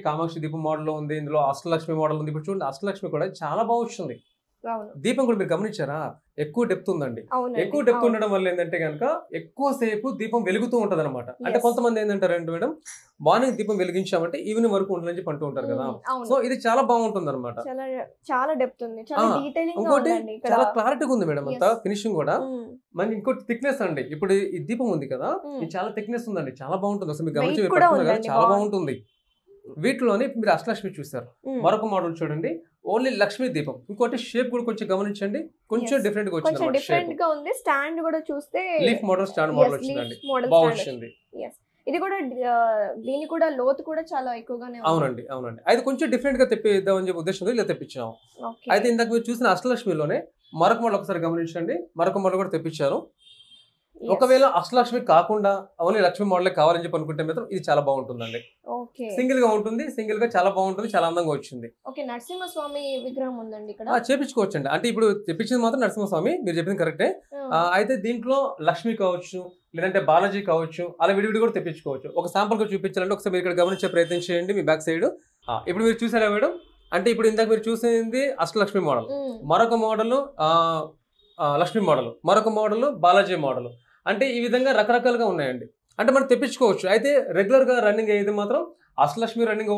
కామాక్షి దీపం మోడల్లో ఉంది ఇందులో అష్టలక్ష్మి మోడల్ ఉంది. ఇప్పుడు చూడండి అష్టలక్ష్మి కూడా చాలా బాగా వచ్చింది. దీపం కూడా మీరు గమనించారా? ఎక్కువ డెప్త్ ఉందండి. ఎక్కువ డెప్త్. ఉండడం వల్ల ఏంటంటే కనుక ఎక్కువ సేపు దీపం వెలుగుతూ ఉంటది అనమాట అంటే. కొంతమంది ఏంటంటే మేడం? మార్నింగ్ దీపం వెలిగించామంటే ఈవినింగ్ వరకు ఉండాలని చెప్పి అంటూ ఉంటారు కదా. సో ఇది చాలా బాగుంటుంది అనమాట చాలా డెప్త్ ఉంది. ఇంకోటి చాలా క్లారిటీగా ఉంది మేడం అంతా. ఫినిషింగ్ కూడా. మనకి ఇంకోటి థిక్నెస్ అండి. ఇప్పుడు ఈ దీపం ఉంది కదా. ఇది చాలా థిక్నెస్ ఉందండి. చాలా బాగుంటుంది. అసలు మీరు గమనించి చాలా. బాగుంటుంది. వీటిలోనే మీరు అష్టలక్ష్మి ఉమ్. మరొక మోడల్ చూడండి ఓన్లీ లక్ష్మీ దీపం ఇంకోటి షేప్ కూడా కొంచెం గమనించండి కొంచెం. డిఫరెంట్గా వచ్చింది డిఫరెంట్గా ఉంది స్టాండ్ కూడా చూస్తే లీఫ్ మోడల్ స్టాండ్ మోడల్ వచ్చిందండి model బాగా stand వచ్చింది Yes. ఇది కూడా దీని కూడా లోతు కూడా చాలా ఎక్కువగానే. అవునండి అవునండి అది కొంచెం డిఫరెంట్గా తెప్పిద్దామని చెప్పి ఉద్దేశంతో ఇలా తెప్పించాము. అయితే ఇందాక మీరు చూసిన అష్టలక్ష్మిలోనే మరొక మోడల్ ఒకసారి గమనించండి మరొక మోడల్ కూడా తెప్పించారు. ఒకవేళ అష్టలక్ష్మి కాకుండా ఓన్లీ లక్ష్మి మోడల్ కావాలని చెప్పి అనుకుంటే మాత్రం ఇది చాలా బాగుంటుందండి. సింగిల్గా ఉంటుంది సింగిల్గా చాలా బాగుంటుంది చాలా అందంగా వచ్చింది. ఓకే నరసింహస్వామి విగ్రహం ఉందండి ఇక్కడ. ఆ, చేపించుకోవచ్చండి. అంటే ఇప్పుడు తెప్పించింది మాత్రం నరసింహస్వామి మీరు చెప్పింది కరెక్టే. అయితే దీంట్లో లక్ష్మి కావచ్చు లేదంటే బాలాజీ కావచ్చు అలా విడివిడి కూడా తెప్పించుకోవచ్చు. ఒక శాంపుల్గా చూపించాలంటే ఒకసారి మీరు ఇక్కడ గమనించే ప్రయత్నం చేయండి మీ బ్యాక్ సైడ్ ఇప్పుడు మీరు చూసారా మేడం? అంటే ఇప్పుడు ఇందాక మీరు చూసింది అష్టలక్ష్మి మోడల్. మరొక మోడల్ లక్ష్మి మోడల్ మరొక మోడల్ బాలాజీ మోడల్. అంటే ఈ విధంగా రకరకాలుగా ఉన్నాయండి. అంటే మనం తెప్పించుకోవచ్చు. అయితే రెగ్యులర్గా రన్నింగ్ అయ్యేది మాత్రం అష్టలక్ష్మి రన్నింగ్